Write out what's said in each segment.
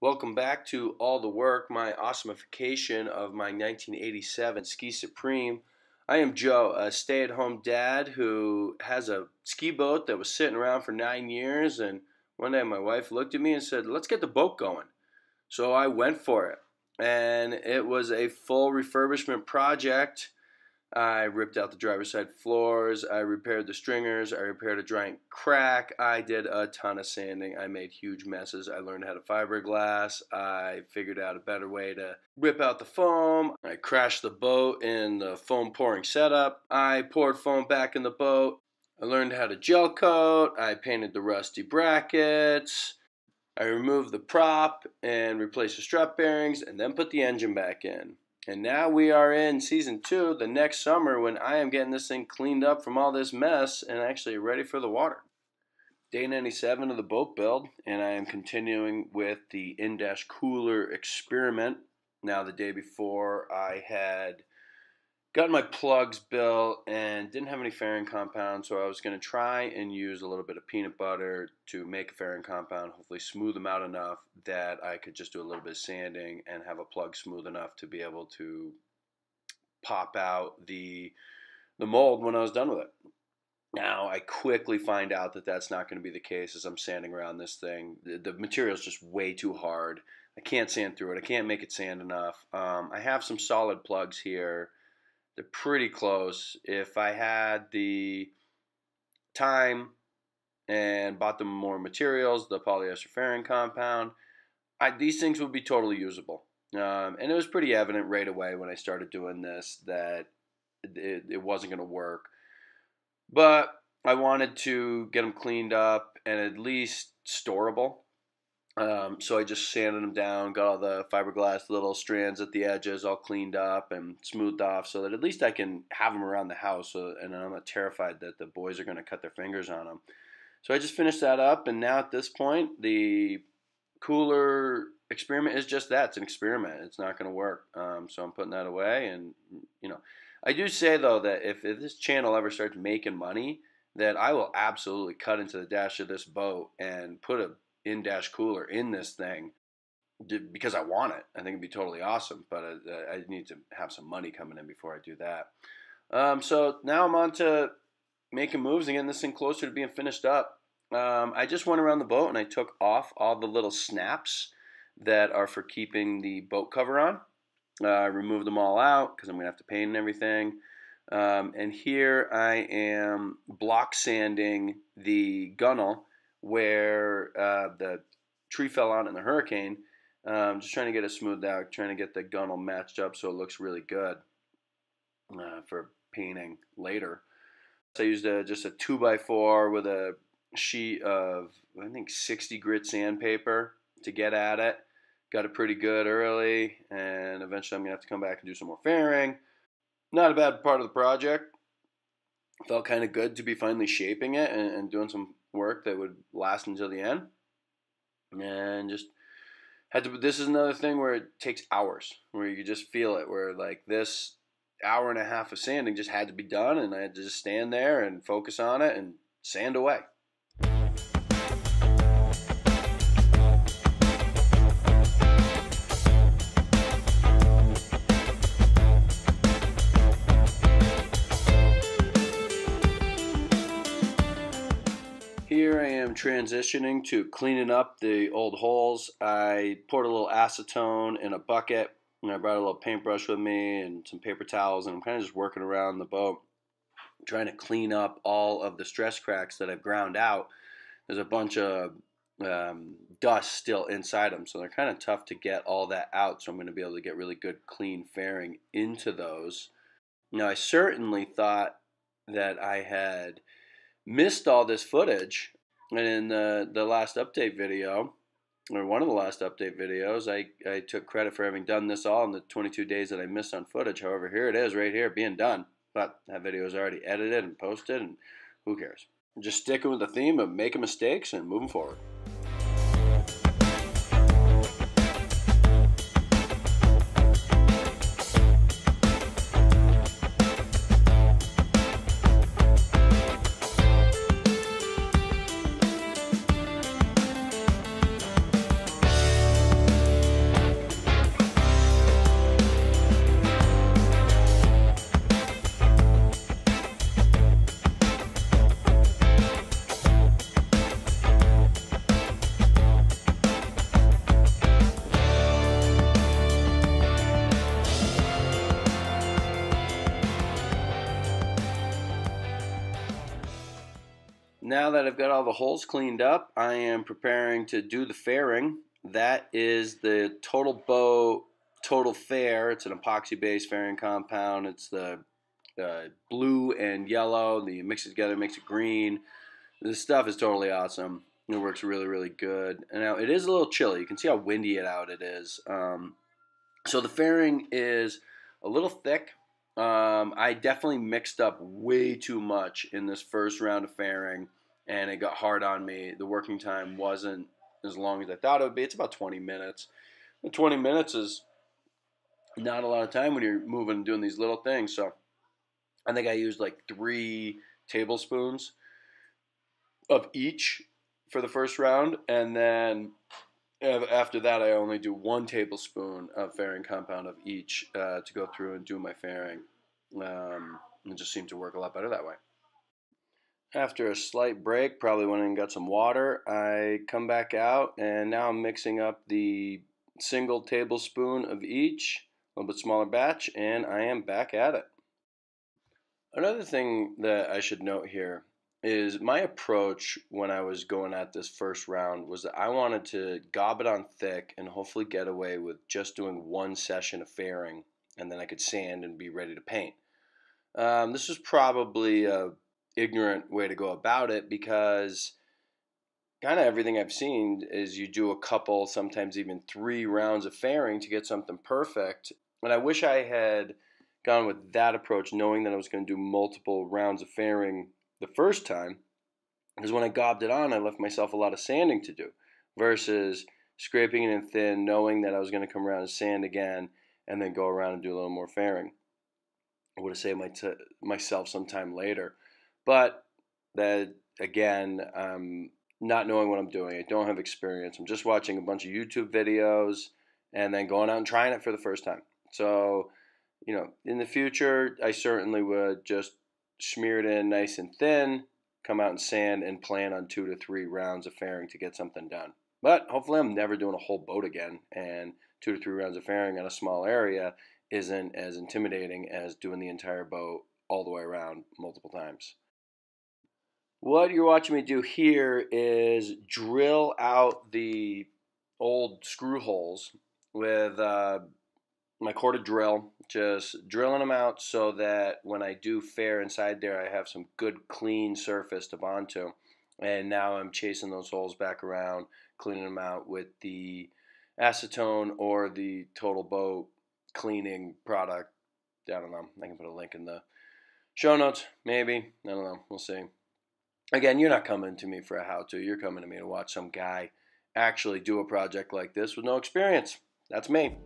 Welcome back to All the Work, my awesomeification of my 1987 Ski Supreme. I am Joe, a stay at home dad who has a ski boat that was sitting around for nine years. And one day my wife looked at me and said, Let's get the boat going. So I went for it. And it was a full refurbishment project. I ripped out the driver's side floors. I repaired the stringers. I repaired a giant crack. I did a ton of sanding. I made huge messes. I learned how to fiberglass. I figured out a better way to rip out the foam. I crashed the boat in the foam pouring setup. I poured foam back in the boat. I learned how to gel coat. I painted the rusty brackets. I removed the prop and replaced the strut bearings and then put the engine back in. And now we are in season two, the next summer, when I am getting this thing cleaned up from all this mess and actually ready for the water. Day 97 of the boat build, and I am continuing with the in dash cooler experiment. Now, the day before, I had got my plugs built and didn't have any fairing compound, so I was going to try and use a little bit of peanut butter to make a fairing compound, hopefully smooth them out enough that I could just do a little bit of sanding and have a plug smooth enough to be able to pop out the the mold when I was done with it. Now I quickly find out that that's not going to be the case as I'm sanding around this thing. The, the material is just way too hard. I can't sand through it. I can't make it sand enough. Um, I have some solid plugs here they're pretty close. If I had the time and bought them more materials, the polyester fairing compound, I, these things would be totally usable. Um, and it was pretty evident right away when I started doing this that it, it wasn't going to work. But I wanted to get them cleaned up and at least storable. Um, so I just sanded them down, got all the fiberglass little strands at the edges all cleaned up and smoothed off, so that at least I can have them around the house. So, and I'm not terrified that the boys are going to cut their fingers on them. So I just finished that up, and now at this point, the cooler experiment is just that. It's an experiment. It's not going to work. Um, so I'm putting that away, and you know, I do say though that if, if this channel ever starts making money, that I will absolutely cut into the dash of this boat and put a in dash cooler in this thing because I want it. I think it'd be totally awesome, but I, I need to have some money coming in before I do that. Um, so now I'm on to making moves and getting this thing closer to being finished up. Um, I just went around the boat and I took off all the little snaps that are for keeping the boat cover on. Uh, I removed them all out because I'm going to have to paint and everything. Um, and here I am block sanding the gunnel where uh, the tree fell on in the hurricane. Um, just trying to get it smoothed out, trying to get the gunnel matched up so it looks really good uh, for painting later. So I used a, just a 2x4 with a sheet of, I think, 60 grit sandpaper to get at it. Got it pretty good early, and eventually I'm going to have to come back and do some more fairing. Not a bad part of the project. Felt kind of good to be finally shaping it and, and doing some work that would last until the end. And just had to. This is another thing where it takes hours, where you just feel it. Where like this hour and a half of sanding just had to be done, and I had to just stand there and focus on it and sand away. Transitioning to cleaning up the old holes. I poured a little acetone in a bucket, and I brought a little paintbrush with me and some paper towels, and I'm kind of just working around the boat, trying to clean up all of the stress cracks that I've ground out. There's a bunch of um, dust still inside them, so they're kind of tough to get all that out. So I'm going to be able to get really good, clean fairing into those. Now, I certainly thought that I had missed all this footage and in the, the last update video, or one of the last update videos, I, I took credit for having done this all in the 22 days that I missed on footage. However, here it is right here being done. But that video is already edited and posted, and who cares? Just sticking with the theme of making mistakes and moving forward. Got all the holes cleaned up, I am preparing to do the fairing. That is the Total Boat Total Fair. It's an epoxy-based fairing compound. It's the uh, blue and yellow. You mix it together, makes it green. This stuff is totally awesome. It works really, really good. And now it is a little chilly. You can see how windy it out it is. Um, so the fairing is a little thick. Um, I definitely mixed up way too much in this first round of fairing, and it got hard on me. The working time wasn't as long as I thought it would be. It's about 20 minutes. 20 minutes is not a lot of time when you're moving and doing these little things. So I think I used like three tablespoons of each for the first round, and then after that, I only do one tablespoon of fairing compound of each uh, to go through and do my fairing. Um, it just seemed to work a lot better that way. After a slight break, probably went and got some water, I come back out and now I'm mixing up the single tablespoon of each, a little bit smaller batch, and I am back at it. Another thing that I should note here is my approach when I was going at this first round was that I wanted to gob it on thick and hopefully get away with just doing one session of fairing and then I could sand and be ready to paint. Um, this was probably a ignorant way to go about it because kind of everything I've seen is you do a couple, sometimes even three rounds of fairing to get something perfect. And I wish I had gone with that approach, knowing that I was going to do multiple rounds of fairing the first time, because when I gobbed it on, I left myself a lot of sanding to do, versus scraping it in thin, knowing that I was going to come around and sand again, and then go around and do a little more fairing. I would have saved my t- myself some time later, but that again, um, not knowing what I'm doing, I don't have experience. I'm just watching a bunch of YouTube videos and then going out and trying it for the first time. So you know, in the future, I certainly would just smear it in nice and thin, come out and sand, and plan on two to three rounds of fairing to get something done. But hopefully, I'm never doing a whole boat again, and two to three rounds of fairing on a small area isn't as intimidating as doing the entire boat all the way around multiple times. What you're watching me do here is drill out the old screw holes with uh, my corded drill, just drilling them out so that when I do fair inside there, I have some good clean surface to bond to. And now I'm chasing those holes back around, cleaning them out with the acetone or the Total Boat cleaning product. I don't know. I can put a link in the show notes, maybe. I don't know. We'll see. Again, you're not coming to me for a how to. You're coming to me to watch some guy actually do a project like this with no experience. That's me.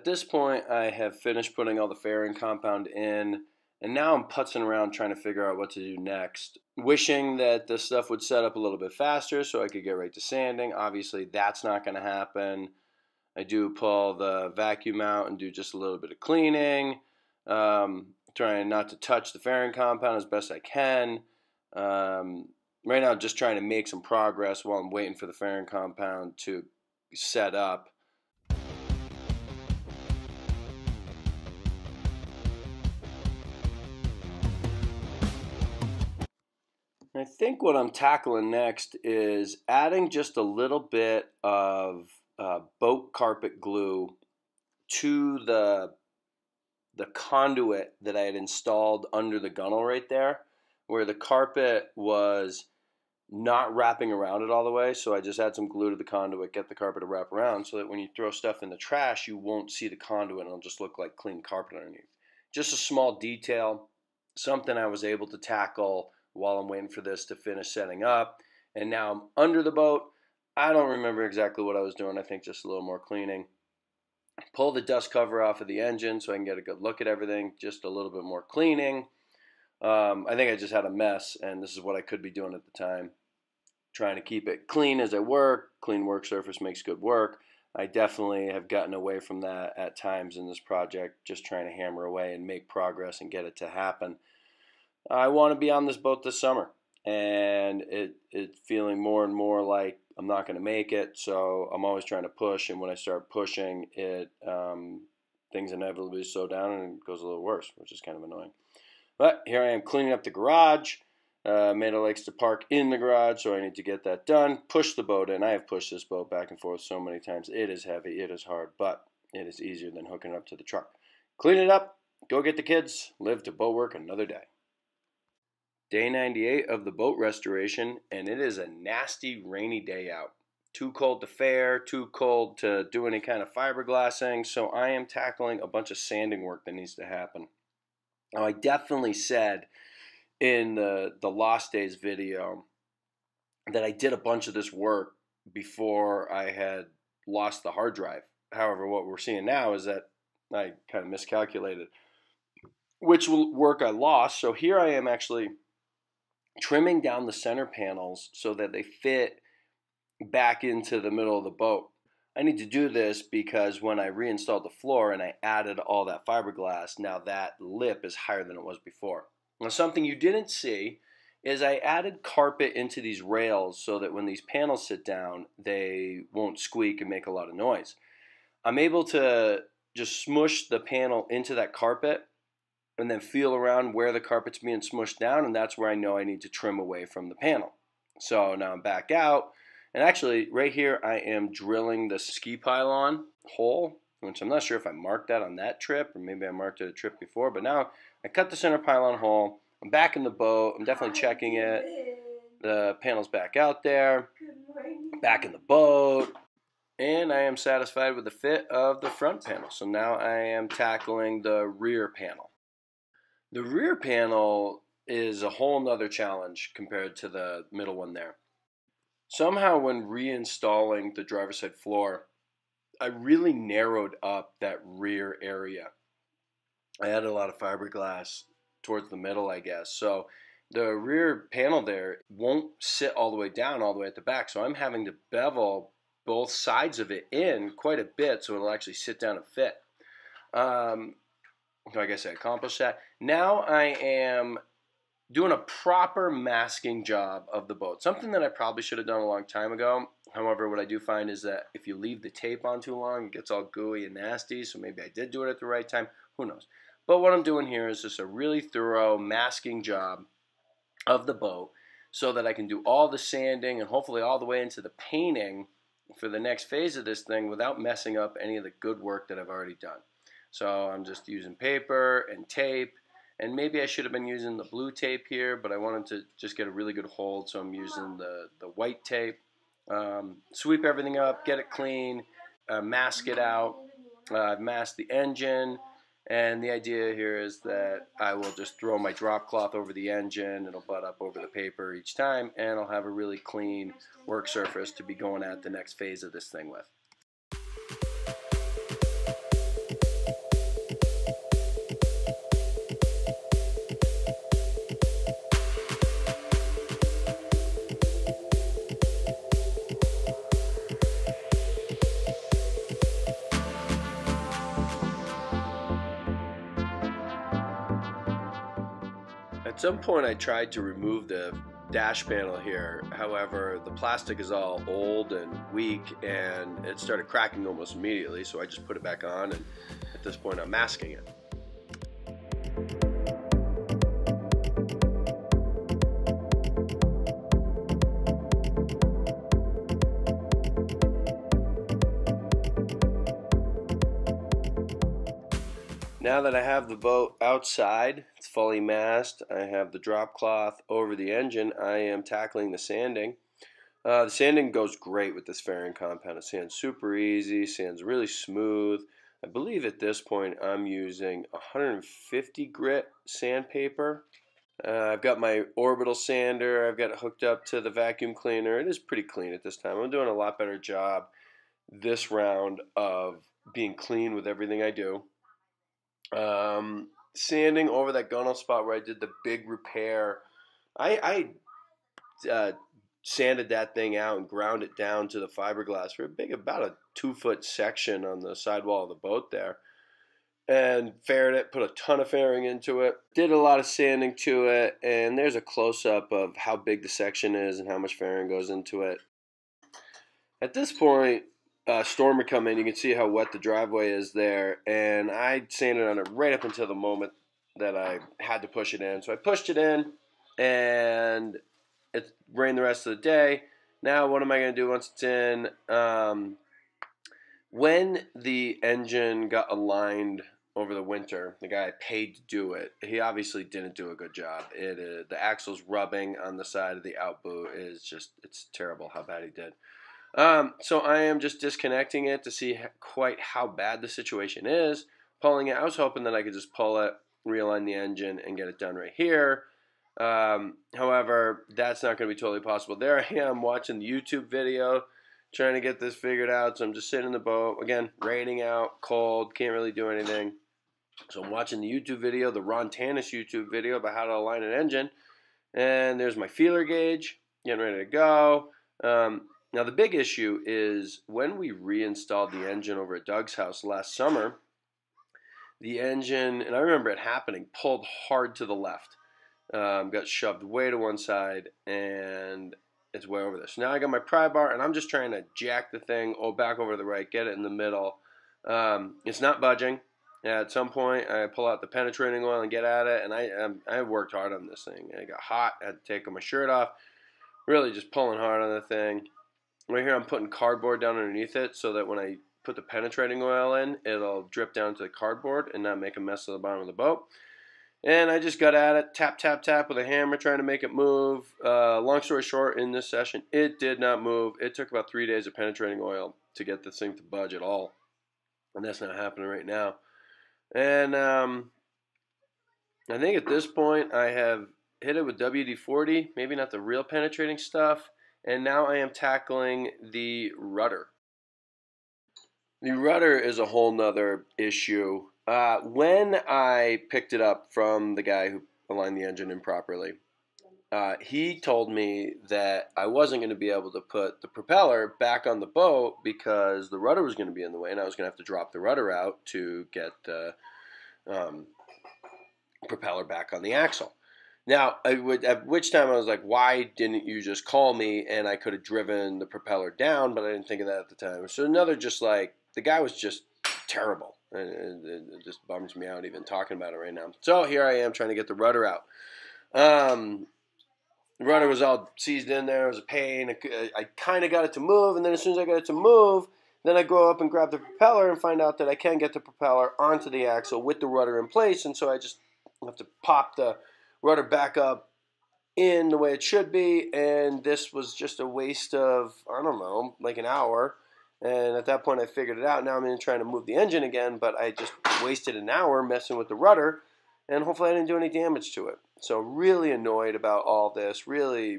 At this point, I have finished putting all the fairing compound in, and now I'm putzing around trying to figure out what to do next. Wishing that the stuff would set up a little bit faster so I could get right to sanding. Obviously, that's not going to happen. I do pull the vacuum out and do just a little bit of cleaning, um, trying not to touch the fairing compound as best I can. Um, right now, just trying to make some progress while I'm waiting for the fairing compound to set up. I think what I'm tackling next is adding just a little bit of uh, boat carpet glue to the the conduit that I had installed under the gunnel right there, where the carpet was not wrapping around it all the way. So I just add some glue to the conduit, get the carpet to wrap around, so that when you throw stuff in the trash, you won't see the conduit and it'll just look like clean carpet underneath. Just a small detail, something I was able to tackle while I'm waiting for this to finish setting up. And now I'm under the boat. I don't remember exactly what I was doing. I think just a little more cleaning. Pull the dust cover off of the engine so I can get a good look at everything. Just a little bit more cleaning. Um, I think I just had a mess, and this is what I could be doing at the time. trying to keep it clean as I work. Clean work surface makes good work. I definitely have gotten away from that at times in this project, just trying to hammer away and make progress and get it to happen. I want to be on this boat this summer, and it it's feeling more and more like I'm not going to make it. So I'm always trying to push, and when I start pushing, it um, things inevitably slow down and it goes a little worse, which is kind of annoying. But here I am cleaning up the garage. Uh, Amanda likes to park in the garage, so I need to get that done. Push the boat in. I have pushed this boat back and forth so many times. It is heavy, it is hard, but it is easier than hooking it up to the truck. Clean it up, go get the kids, live to boat work another day. Day 98 of the boat restoration, and it is a nasty rainy day out. Too cold to fair, too cold to do any kind of fiberglassing, so I am tackling a bunch of sanding work that needs to happen. Now, I definitely said in the the Lost Days video that I did a bunch of this work before I had lost the hard drive. However, what we're seeing now is that I kind of miscalculated which work I lost. So here I am actually trimming down the center panels so that they fit back into the middle of the boat. I need to do this because when I reinstalled the floor and I added all that fiberglass, now that lip is higher than it was before. Now, something you didn't see is I added carpet into these rails so that when these panels sit down, they won't squeak and make a lot of noise. I'm able to just smush the panel into that carpet and then feel around where the carpet's being smushed down, and that's where I know I need to trim away from the panel. So now I'm back out, and actually right here I am drilling the ski pylon hole, which I'm not sure if I marked that on that trip, or maybe I marked it a trip before, but now I cut the center pylon hole. I'm back in the boat. I'm definitely checking it. The panel's back out there. Back in the boat. And I am satisfied with the fit of the front panel. So now I am tackling the rear panel. The rear panel is a whole nother challenge compared to the middle one there. Somehow when reinstalling the driver's side floor, I really narrowed up that rear area. I added a lot of fiberglass towards the middle, I guess. So the rear panel there won't sit all the way down, all the way at the back. So I'm having to bevel both sides of it in quite a bit so it'll actually sit down and fit. Um, so I guess I accomplished that. Now I am doing a proper masking job of the boat. Something that I probably should have done a long time ago. However, what I do find is that if you leave the tape on too long, it gets all gooey and nasty. So maybe I did do it at the right time. Who knows? But what I'm doing here is just a really thorough masking job of the boat so that I can do all the sanding and hopefully all the way into the painting for the next phase of this thing without messing up any of the good work that I've already done. So I'm just using paper and tape and maybe I should have been using the blue tape here but I wanted to just get a really good hold so I'm using the, the white tape. Um, sweep everything up, get it clean, uh, mask it out. Uh, I've masked the engine, and the idea here is that I will just throw my drop cloth over the engine, it'll butt up over the paper each time, and I'll have a really clean work surface to be going at the next phase of this thing with. At some point I tried to remove the dash panel here. However, the plastic is all old and weak and it started cracking almost immediately, so I just put it back on and at this point I'm masking it. Now that I have the boat outside, it's fully masked, I have the drop cloth over the engine, I am tackling the sanding. Uh, the sanding goes great with this fairing compound. It sands super easy, sands really smooth. I believe at this point I'm using 150 grit sandpaper. Uh, I've got my orbital sander, I've got it hooked up to the vacuum cleaner. It is pretty clean at this time. I'm doing a lot better job this round of being clean with everything I do. Um, sanding over that gunnel spot where I did the big repair. I, I uh, sanded that thing out and ground it down to the fiberglass for a big, about a two foot section on the sidewall of the boat there. And faired it, put a ton of fairing into it, did a lot of sanding to it, and there's a close up of how big the section is and how much fairing goes into it. At this point, uh, storm would come in. You can see how wet the driveway is there, and I sanded on it right up until the moment that I had to push it in. So I pushed it in, and it rained the rest of the day. Now, what am I going to do once it's in? Um, when the engine got aligned over the winter, the guy I paid to do it, he obviously didn't do a good job. It uh, the axles rubbing on the side of the outboot is just it's terrible how bad he did. Um, so I am just disconnecting it to see quite how bad the situation is. Pulling it, I was hoping that I could just pull it, realign the engine, and get it done right here. Um, however, that's not going to be totally possible. There I am watching the YouTube video, trying to get this figured out. So I'm just sitting in the boat. Again, raining out, cold, can't really do anything. So I'm watching the YouTube video, the Ron Tanis YouTube video about how to align an engine. And there's my feeler gauge, getting ready to go. Um, now, the big issue is when we reinstalled the engine over at Doug's house last summer, the engine, and I remember it happening, pulled hard to the left um, got shoved way to one side and it's way over there. So now I got my pry bar and I'm just trying to jack the thing oh back over to the right, get it in the middle. Um, it's not budging. At some point, I pull out the penetrating oil and get at it, and I um, I worked hard on this thing. I got hot, I had to take my shirt off, really just pulling hard on the thing. Right here, I'm putting cardboard down underneath it so that when I put the penetrating oil in, it'll drip down to the cardboard and not make a mess of the bottom of the boat. And I just got at it, tap, tap, tap with a hammer, trying to make it move. Uh, long story short, in this session, it did not move. It took about three days of penetrating oil to get this thing to budge at all. And that's not happening right now. And um, I think at this point, I have hit it with WD 40, maybe not the real penetrating stuff. And now I am tackling the rudder. The rudder is a whole nother issue. Uh, when I picked it up from the guy who aligned the engine improperly, uh, he told me that I wasn't going to be able to put the propeller back on the boat because the rudder was going to be in the way, and I was going to have to drop the rudder out to get the um, propeller back on the axle. Now, would, at which time I was like, why didn't you just call me and I could have driven the propeller down? But I didn't think of that at the time. So another just like the guy was just terrible. And it just bums me out even talking about it right now. So here I am trying to get the rudder out. Um, the rudder was all seized in there. It was a pain. I, I kind of got it to move, and then as soon as I got it to move, then I go up and grab the propeller and find out that I can get the propeller onto the axle with the rudder in place, and so I just have to pop the rudder back up in the way it should be, and this was just a waste of, I don't know, like an hour and at that point, I figured it out. Now I'm in trying to move the engine again, but I just wasted an hour messing with the rudder, and hopefully I didn't do any damage to it. So really annoyed about all this. Really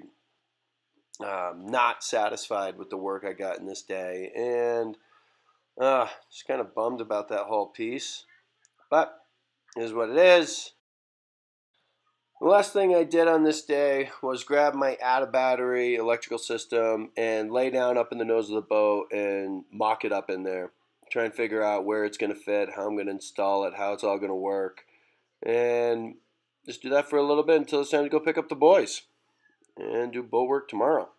um, not satisfied with the work I got in this day, and uh, just kind of bummed about that whole piece. But is what it is. The last thing I did on this day was grab my out of battery electrical system and lay down up in the nose of the boat and mock it up in there. Try and figure out where it's going to fit, how I'm going to install it, how it's all going to work. And just do that for a little bit until it's time to go pick up the boys and do boat work tomorrow.